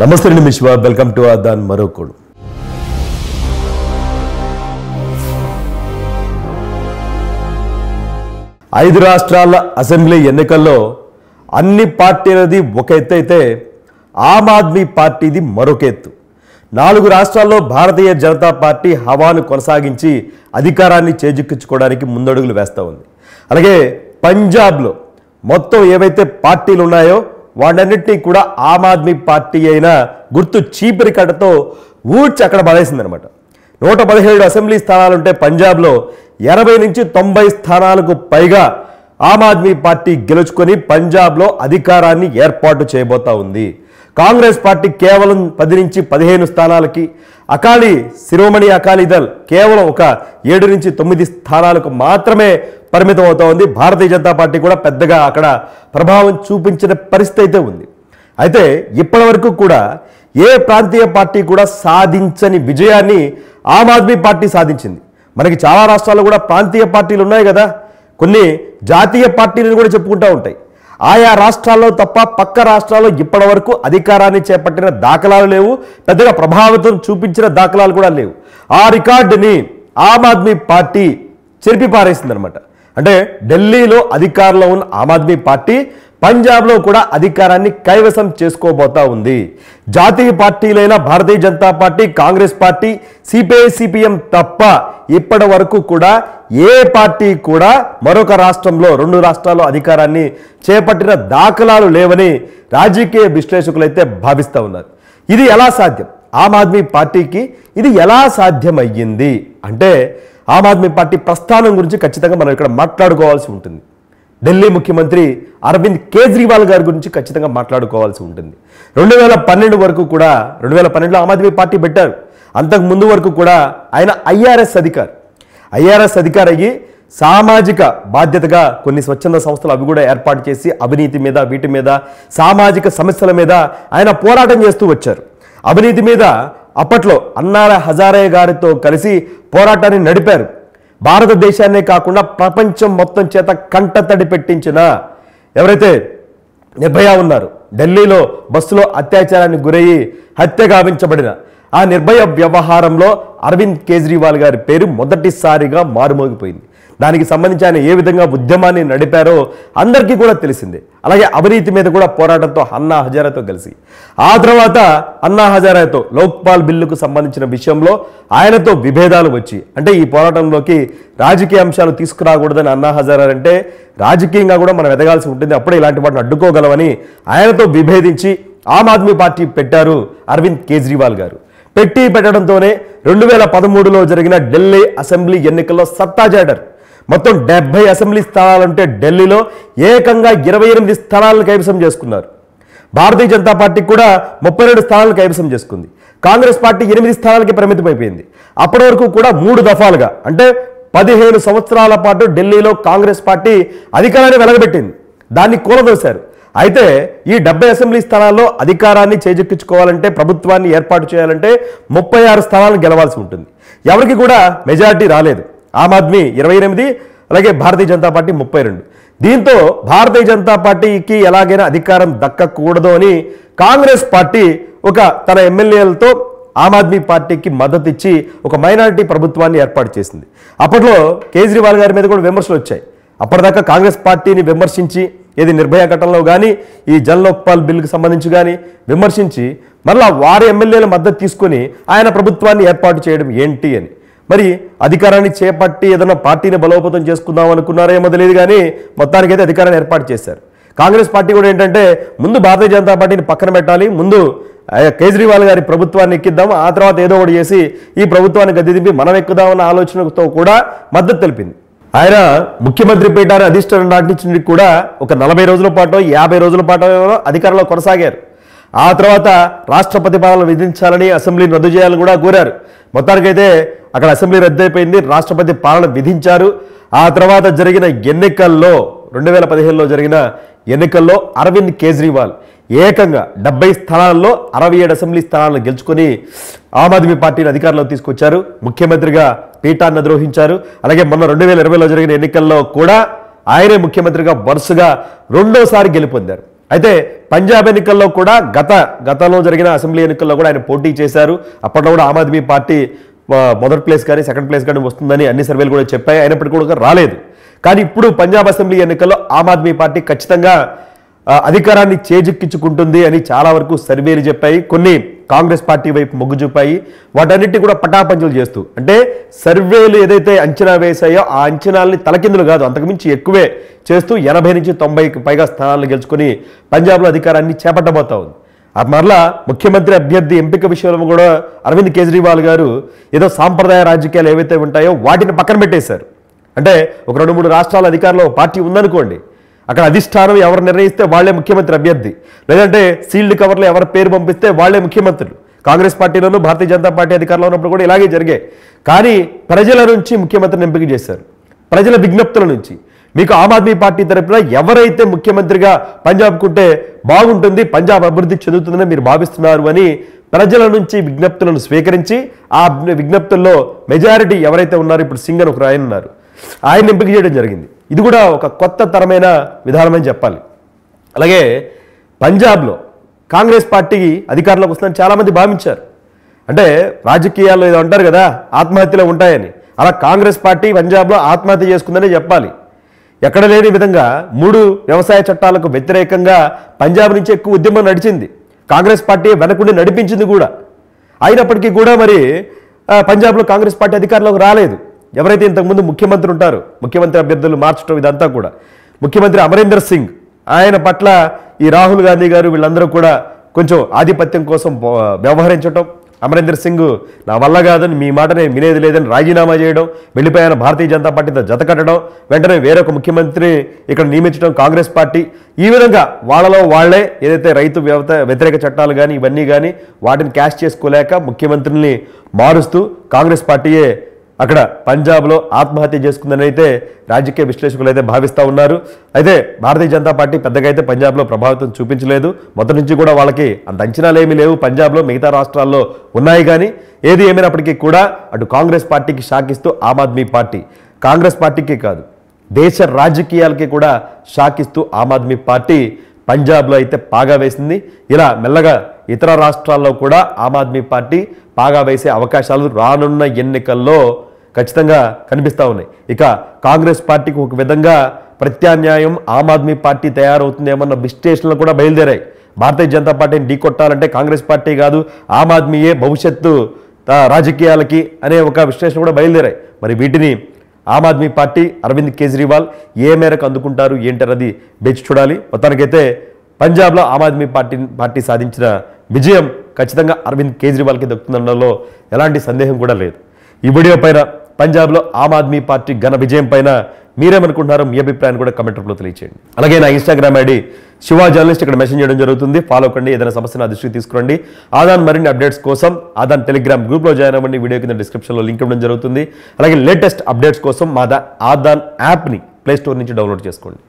నమస్తే అండి మిశ్వా welcome to అదాన్ మరోకోడు ఐదు రాష్ట్రాల అసెంబ్లీ ఎన్నికల్లో అన్ని పార్టీలది ఒక ఎత్తు అయితే ఆమ్ ఆద్మీ పార్టీది మరొక ఎత్తు. నాలుగు రాష్ట్రాల్లో భారతీయ జనతా పార్టీ హవాను కొనసాగించి అధికారాన్ని చేజిక్కించుకోవడానికి ముందడుగులు వేస్తూ ఉంది. అలాగే పంజాబ్లో మొత్తం ఏవైతే పార్టీలు ఉన్నాయో వాటన్నిటినీ కూడా ఆమ్ ఆద్మీ పార్టీ అయిన గుర్తు చీపిరి కట్టతో ఊడ్చి అక్కడ పడేసిందనమాట. నూట పదిహేడు అసెంబ్లీ స్థానాలుంటే పంజాబ్లో ఎనభై నుంచి తొంభై స్థానాలకు పైగా ఆమ్ ఆద్మీ పార్టీ గెలుచుకొని పంజాబ్లో అధికారాన్ని ఏర్పాటు చేయబోతా ఉంది. కాంగ్రెస్ పార్టీ కేవలం పది నుంచి పదిహేను స్థానాలకి అకాలీ శిరోమణి అకాలీదల్ కేవలం ఒక ఏడు నుంచి తొమ్మిది స్థానాలకు మాత్రమే పరిమితం అవుతా ఉంది. భారతీయ జనతా పార్టీ కూడా పెద్దగా అక్కడ ప్రభావం చూపించిన పరిస్థితి అయితే ఉంది. అయితే ఇప్పటి వరకు కూడా ఏ ప్రాంతీయ పార్టీ కూడా సాధించని విజయాన్ని ఆమ్ ఆద్మీ పార్టీ సాధించింది. మనకి చాలా రాష్ట్రాల్లో కూడా ప్రాంతీయ పార్టీలు ఉన్నాయి కదా. కొన్ని జాతీయ పార్టీలను కూడా చెప్పుకుంటూ ఉంటాయి. ఆయా రాష్ట్రాల్లో తప్ప పక్క రాష్ట్రాల్లో ఇప్పటి వరకు అధికారాన్ని చేపట్టిన దాఖలాలు లేవు. పెద్దగా ప్రభావితం చూపించిన దాఖలాలు కూడా లేవు. ఆ రికార్డుని ఆమ్ ఆద్మీ పార్టీ చెరిపి పారేసిందనమాట అంటే ఢిల్లీలో అధికారంలో ఉన్న ఆమ్ ఆద్మీ పార్టీ పంజాబ్లో కూడా అధికారాన్ని కైవసం చేసుకోబోతా ఉంది. జాతీయ పార్టీలైన Bharatiya Janata party Congress party CPI CPM తప్ప ఇప్పటి వరకు కూడా ఏ పార్టీ కూడా మరొక రాష్ట్రంలో రెండు రాష్ట్రాల్లో అధికారాన్ని చేపట్టిన దాఖలాలు లేవని రాజకీయ విశ్లేషకులైతే భావిస్తూ ఉన్నారు. ఇది ఎలా సాధ్యం? ఆమ్ ఆద్మీ పార్టీకి ఇది ఎలా సాధ్యమయ్యింది? అంటే ఆమ్ ఆద్మీ పార్టీ ప్రస్థానం గురించి ఖచ్చితంగా మనం ఇక్కడ మాట్లాడుకోవాల్సి ఉంటుంది. ఢిల్లీ ముఖ్యమంత్రి అరవింద్ కేజ్రీవాల్ గారి గురించి ఖచ్చితంగా మాట్లాడుకోవాల్సి ఉంటుంది. రెండు వేల పన్నెండు వరకు కూడా రెండు వేల పన్నెండులో ఆమ్ ఆద్మీ పార్టీ పెట్టారు. అంతకు ముందు వరకు కూడా ఆయన ఐఆర్ఎస్ అధికారి. ఐఆర్ఎస్ అధికారి అయ్యి సామాజిక బాధ్యతగా కొన్ని స్వచ్ఛంద సంస్థలు అవి కూడా ఏర్పాటు చేసి అవినీతి మీద వీటి మీద సామాజిక సమస్యల మీద ఆయన పోరాటం చేస్తూ వచ్చారు. అవినీతి మీద అప్పట్లో అన్నార హజారే గారితో కలిసి పోరాటాన్ని నడిపారు. భారతదేశాన్నే కాకుండా ప్రపంచం మొత్తం చేత కంటతడి పెట్టించిన ఎవరైతే నిర్భయ ఉన్నారు ఢిల్లీలో బస్సులో అత్యాచారానికి గురయ్యి హత్య గావించబడిన ఆ నిర్భయ వ్యవహారంలో అరవింద్ కేజ్రీవాల్ గారి పేరు మొదటిసారిగా మారుమోగిపోయింది. దానికి సంబంధించి ఆయన ఏ విధంగా ఉద్యమాన్ని నడిపారో అందరికీ కూడా తెలిసిందే. అలాగే అవినీతి మీద కూడా పోరాటంతో అన్నా హజారాతో కలిసి. ఆ తర్వాత అన్నా హజారాతో లోక్పాల్ బిల్లుకు సంబంధించిన విషయంలో ఆయనతో విభేదాలు వచ్చి అంటే ఈ పోరాటంలోకి రాజకీయ అంశాలు తీసుకురాకూడదని అన్నా హజారా అంటే రాజకీయంగా కూడా మనం ఎదగాల్సి ఉంటుంది అప్పుడే ఇలాంటి వాటిని అడ్డుకోగలమని ఆయనతో విభేదించి ఆమ్ ఆద్మీ పార్టీ పెట్టారు అరవింద్ కేజ్రీవాల్ గారు. పెట్టి పెట్టడంతోనే రెండు వేల పదమూడులో జరిగిన ఢిల్లీ అసెంబ్లీ ఎన్నికల్లో సత్తా చాటారు. మొత్తం డెబ్బై అసెంబ్లీ స్థానాలుంటే ఢిల్లీలో ఏకంగా ఇరవై ఎనిమిది స్థానాలను కైవసం చేసుకున్నారు. భారతీయ జనతా పార్టీ కూడా ముప్పై రెండు స్థానాలు కైవసం చేసుకుంది. కాంగ్రెస్ పార్టీ ఎనిమిది స్థానాలకి పరిమితమైపోయింది. అప్పటి వరకు కూడా మూడు దఫాలుగా అంటే పదిహేను సంవత్సరాల పాటు ఢిల్లీలో కాంగ్రెస్ పార్టీ అధికారాన్ని వెలగబెట్టింది. దాన్ని కూలదోశారు. అయితే ఈ డెబ్బై అసెంబ్లీ స్థానాల్లో అధికారాన్ని చేజెక్కించుకోవాలంటే ప్రభుత్వాన్ని ఏర్పాటు చేయాలంటే ముప్పై ఆరు స్థానాలు గెలవాల్సి ఉంటుంది. ఎవరికి కూడా మెజారిటీ రాలేదు. ఆమ్ ఆద్మీ ఇరవై ఎనిమిది అలాగే భారతీయ జనతా పార్టీ ముప్పై రెండు. దీంతో భారతీయ జనతా పార్టీకి ఎలాగైనా అధికారం దక్కకూడదు అని కాంగ్రెస్ పార్టీ ఒక తన ఎమ్మెల్యేలతో ఆమ్ ఆద్మీ పార్టీకి మద్దతు ఇచ్చి ఒక మైనారిటీ ప్రభుత్వాన్ని ఏర్పాటు చేసింది. అప్పట్లో కేజ్రీవాల్ గారి మీద కూడా విమర్శలు వచ్చాయి. అప్పటిదాకా కాంగ్రెస్ పార్టీని విమర్శించి ఏది నిర్భయ ఘటనలో కానీ ఈ జల్ లోక్పాల్ బిల్లుకు సంబంధించి కానీ విమర్శించి మళ్ళా వారి ఎమ్మెల్యేల మద్దతు తీసుకొని ఆయన ప్రభుత్వాన్ని ఏర్పాటు చేయడం ఏంటి అని. మరి అధికారాన్ని చేపట్టి ఏదైనా పార్టీని బలోపేతం చేసుకుందాం అనుకున్నారేమో తెలియదు కానీ మొత్తానికైతే అధికారాన్ని ఏర్పాటు చేశారు. కాంగ్రెస్ పార్టీ కూడా ఏంటంటే ముందు భారతీయ జనతా పార్టీని పక్కన పెట్టాలి ముందు కేజ్రీవాల్ గారి ప్రభుత్వాన్ని ఎక్కిద్దాం ఆ తర్వాత ఏదో ఒకటి చేసి ఈ ప్రభుత్వాన్ని గద్దె దింపి మనం ఎక్కుదామన్న ఆలోచనతో కూడా మద్దతు తెలిపింది. ఆయన ముఖ్యమంత్రి పీఠాన్ని అధిష్టానం నాటించి కూడా ఒక నలభై రోజుల పాటు యాభై రోజుల పాటు అధికారంలో కొనసాగారు. ఆ తర్వాత రాష్ట్రపతి పాలన విధించాలని అసెంబ్లీని రద్దు చేయాలని కూడా కోరారు. మొత్తానికైతే అక్కడ అసెంబ్లీ రద్దయిపోయింది రాష్ట్రపతి పాలన విధించారు. ఆ తర్వాత జరిగిన ఎన్నికల్లో రెండు వేల పదిహేనులో జరిగిన ఎన్నికల్లో అరవింద్ కేజ్రీవాల్ ఏకంగా డెబ్బై స్థానాల్లో అరవై ఏడు అసెంబ్లీ స్థానాలను గెలుచుకొని ఆమ్ ఆద్మీ పార్టీని అధికారంలోకి తీసుకొచ్చారు. ముఖ్యమంత్రిగా పీఠాన్ని అధిరోహించారు అలాగే మొన్న రెండు వేల ఇరవైలో జరిగిన ఎన్నికల్లో కూడా ఆయనే ముఖ్యమంత్రిగా వరుసగా రెండోసారి గెలుపొందారు. అయితే పంజాబ్ ఎన్నికల్లో కూడా గత గతంలో జరిగిన అసెంబ్లీ ఎన్నికల్లో కూడా ఆయన పోటీ చేశారు. అప్పట్లో కూడా ఆమ్ ఆద్మీ పార్టీ మొదటి ప్లేస్ కానీ సెకండ్ ప్లేస్ కానీ వస్తుందని అన్ని సర్వేలు కూడా చెప్పాయి. అయినప్పటికీ కూడా రాలేదు. కానీ ఇప్పుడు పంజాబ్ అసెంబ్లీ ఎన్నికల్లో ఆమ్ ఆద్మీ పార్టీ ఖచ్చితంగా అధికారాన్ని చేజిక్కించుకుంటుంది అని చాలా వరకు సర్వేలు చెప్పాయి. కొన్ని కాంగ్రెస్ పార్టీ వైపు మొగ్గు చూపాయి. వాటన్నిటి కూడా పటాపంచలు చేస్తూ. అంటే సర్వేలు ఏదైతే అంచనా వేశాయో ఆ అంచనాల్ని తలకిందులు కాదు అంతకుమించి ఎక్కువే చేస్తూ ఎనభై నుంచి తొంభైకి పైగా స్థానాలు గెలుచుకొని పంజాబ్లో అధికారాన్ని చేపట్టబోతా ఉంది. మరలా ముఖ్యమంత్రి అభ్యర్థి ఎంపిక విషయంలో కూడా అరవింద్ కేజ్రీవాల్ గారు ఏదో సాంప్రదాయ రాజకీయాలు ఏవైతే ఉంటాయో వాటిని పక్కన పెట్టేశారు. అంటే ఒక రెండు మూడు రాష్ట్రాల అధికారంలో పార్టీ ఉందనుకోండి అక్కడ అధిష్టానం ఎవరు నిర్ణయిస్తే వాళ్ళే ముఖ్యమంత్రి అభ్యర్థి. లేదంటే సీల్డ్ కవర్లో ఎవరి పేరు పంపిస్తే వాళ్ళే ముఖ్యమంత్రులు. కాంగ్రెస్ పార్టీలోనూ భారతీయ జనతా పార్టీ అధికారంలో ఉన్నప్పుడు కూడా ఇలాగే జరిగాయి కానీ ప్రజల నుంచి ముఖ్యమంత్రిని ఎంపిక చేశారు. ప్రజల విజ్ఞప్తుల నుంచి. మీకు ఆమ్ ఆద్మీ పార్టీ తరపున ఎవరైతే ముఖ్యమంత్రిగా పంజాబ్కుంటే బాగుంటుంది పంజాబ్ అభివృద్ధి చెందుతుందని మీరు భావిస్తున్నారు అని ప్రజల నుంచి విజ్ఞప్తులను స్వీకరించి ఆ విజ్ఞప్తుల్లో మెజారిటీ ఎవరైతే ఉన్నారో ఇప్పుడు సింగ్ అని ఒక ఆయన ఉన్నారు. ఆయన ఎంపిక చేయడం జరిగింది. ఇది కూడా ఒక కొత్త తరమైన విధానమని చెప్పాలి. అలాగే పంజాబ్లో కాంగ్రెస్ పార్టీ అధికారంలోకి వస్తుందని చాలామంది భావించారు. అంటే రాజకీయాల్లో ఏదో అంటారు కదా ఆత్మహత్యలు ఉంటాయని. అలా కాంగ్రెస్ పార్టీ పంజాబ్లో ఆత్మహత్య చేసుకుందనే చెప్పాలి. ఎక్కడ లేని విధంగా మూడు వ్యవసాయ చట్టాలకు వ్యతిరేకంగా పంజాబ్ నుంచి ఎక్కువ ఉద్యమం నడిచింది. కాంగ్రెస్ పార్టీ వెనకుండి నడిపించింది కూడా. అయినప్పటికీ కూడా మరి పంజాబ్లో కాంగ్రెస్ పార్టీ అధికారంలోకి రాలేదు. ఎవరైతే ఇంతకుముందు ముఖ్యమంత్రి ఉంటారు ముఖ్యమంత్రి అభ్యర్థులు మార్చడం ఇదంతా కూడా. ముఖ్యమంత్రి అమరేందర్ సింగ్ ఆయన పట్ల ఈ రాహుల్ గాంధీ గారు వీళ్ళందరూ కూడా కొంచెం ఆధిపత్యం కోసం వ్యవహరించడం వ్యవహరించటం. సింగ్ నా వల్ల కాదని మీ మాట నేను వినేది లేదని రాజీనామా చేయడం వెళ్ళిపోయిన భారతీయ జనతా పార్టీతో జత కట్టడం వెంటనే వేరొక ముఖ్యమంత్రి ఇక్కడ నియమించడం కాంగ్రెస్ పార్టీ. ఈ విధంగా వాళ్ళలో వాళ్ళే ఏదైతే రైతు వ్యవత వ్యతిరేక చట్టాలు కానీ ఇవన్నీ కానీ వాటిని క్యాష్ చేసుకోలేక ముఖ్యమంత్రిని మారుస్తూ కాంగ్రెస్ పార్టీయే అక్కడ పంజాబ్లో ఆత్మహత్య చేసుకుందని అయితే రాజకీయ విశ్లేషకులు అయితే భావిస్తూ ఉన్నారు. అయితే భారతీయ జనతా పార్టీ పెద్దగా అయితే పంజాబ్లో ప్రభావితం చూపించలేదు. మొదటి నుంచి కూడా వాళ్ళకి అంత అంచనాలేమీ లేవు. పంజాబ్లో మిగతా రాష్ట్రాల్లో ఉన్నాయి కానీ ఏది ఏమైనప్పటికీ కూడా అటు కాంగ్రెస్ పార్టీకి షాకిస్తూ ఆమ్ ఆద్మీ పార్టీ. కాంగ్రెస్ పార్టీకి కాదు దేశ రాజకీయాలకి కూడా షాకిస్తూ ఆమ్ ఆద్మీ పార్టీ పంజాబ్లో అయితే పాగా వేసింది. ఇలా మెల్లగా ఇతర రాష్ట్రాల్లో కూడా ఆమ్ ఆద్మీ పార్టీ పాగా వేసే అవకాశాలు రానున్న ఎన్నికల్లో ఖచ్చితంగా కనిపిస్తూ ఉన్నాయి. ఇక కాంగ్రెస్ పార్టీకి ఒక విధంగా ప్రత్యామ్నాయం ఆమ్ ఆద్మీ పార్టీ తయారవుతుందేమన్న విశ్లేషణలు కూడా బయలుదేరాయి. భారతీయ జనతా పార్టీని ఢీకొట్టాలంటే కాంగ్రెస్ పార్టీ కాదు ఆమ్ ఆద్మీయే భవిష్యత్తు రాజకీయాలకి అనే ఒక విశ్లేషణ కూడా బయలుదేరాయి. మరి వీటిని ఆమ్ ఆద్మీ పార్టీ అరవింద్ కేజ్రీవాల్ ఏ మేరకు అందుకుంటారు ఏంటన్నది బెచ్చి చూడాలి. మొత్తానికైతే పంజాబ్లో ఆమ్ ఆద్మీ పార్టీ పార్టీ సాధించిన విజయం ఖచ్చితంగా అరవింద్ కేజ్రీవాల్కి దక్కుతుందనడంలో ఎలాంటి సందేహం కూడా లేదు. ఈ వీడియో పైన పంజాబ్లో ఆమ్ ఆద్మీ పార్టీ ఘన విజయం పైన మీరేమనుకుంటున్నారో మీ అభిప్రాయాన్ని కూడా కమెంట్ రూపంలో తెలియచేయండి. అలాగే నా ఇన్స్టాగ్రామ్ ఐడి శివ జర్నలిస్ట్ ఇక్కడ మెసేజ్ చేయడం జరుగుతుంది. ఫాలో కండి ఏదైనా సమస్య నా దృష్టికి తీసుకురండి. ఆదాన్ మరిన్ని అప్డేట్స్ కోసం ఆదాన్ టెలిగ్రామ్ గ్రూప్లో జాయిన్ అవ్వండి. వీడియో కింద డిస్క్రిప్షన్లో లింక్ ఇవ్వడం జరుగుతుంది. అలాగే లేటెస్ట్ అప్డేట్స్ కోసం మా ఆదాన్ యాప్ని ప్లే స్టోర్ నుంచి డౌన్లోడ్ చేసుకోండి.